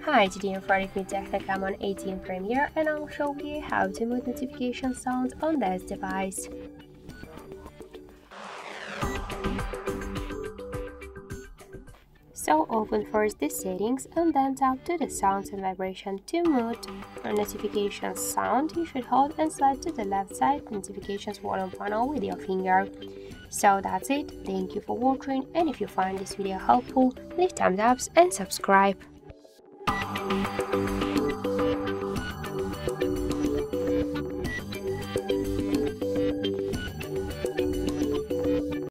Hi, today I'm Friday with TECNO Camon 18 Premier and I'll show you how to mute notification sound on this device. So open first the settings and then tap to the sounds and vibration to mute a notification sound. You should hold and slide to the left side notifications volume panel with your finger. So that's it. Thank you for watching and if you find this video helpful, leave thumbs up and subscribe.